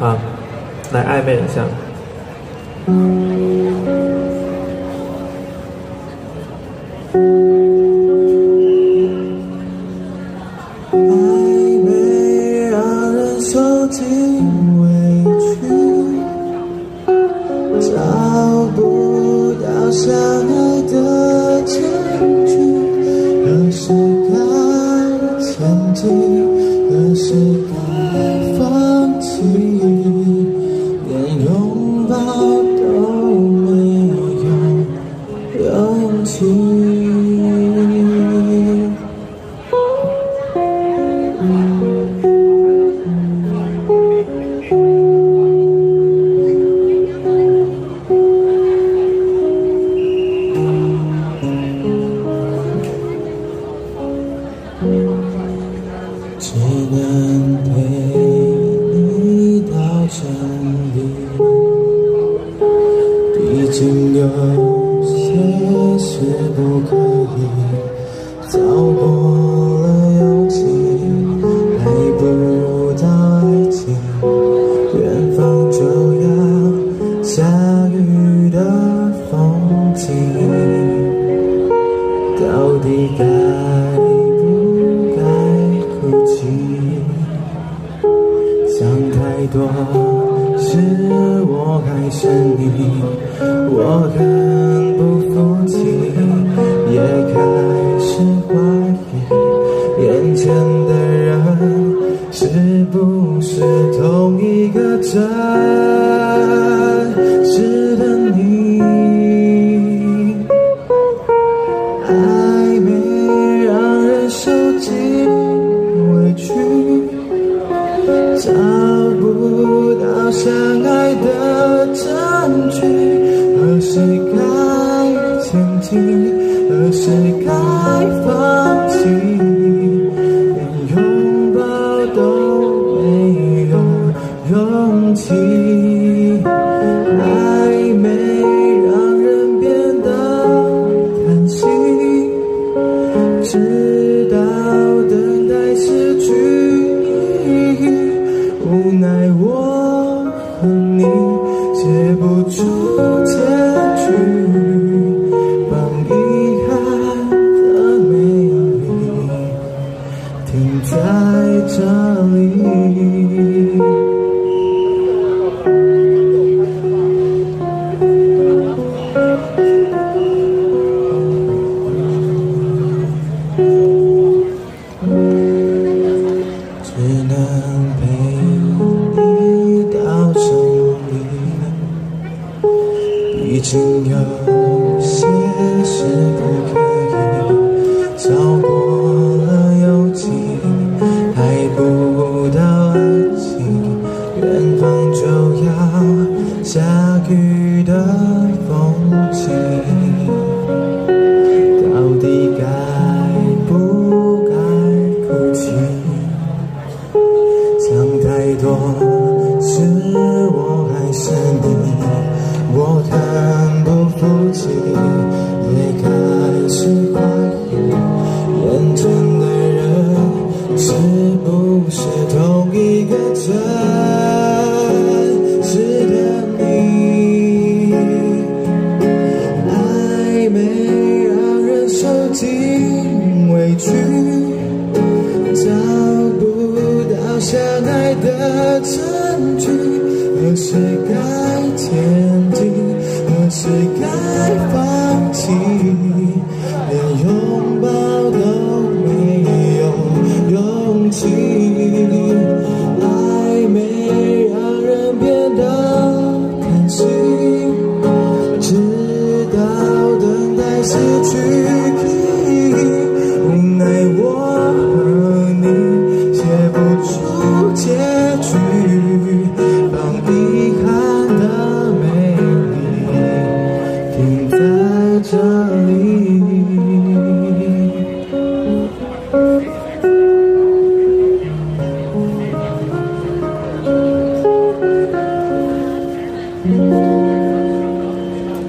好，来暧昧一下。暧昧让人受尽委屈，找不到相爱的证据，何时该前进，何时该只能陪你到这里，毕竟有些事不可以早过了勇气，还不到爱情，远方就要下雨的风景。到底该不该哭泣？想太多，是我还是你？我很不服气，也开始怀疑眼前的人是不是同一个真何时该放弃，连拥抱都没有勇气。暧昧让人变得贪心，直到等待失去意义。无奈我和你写不出结局，竟有些事不可以超过了友情，还不到爱情，远方就要下雨的风景。到底该不该哭泣？想太多，我很不服气，也开始怀疑认真的人是不是同一个真实的你？暧昧让人受尽委屈，找不到相爱的证据，何时该前谁，该放弃，连拥抱都没有勇气。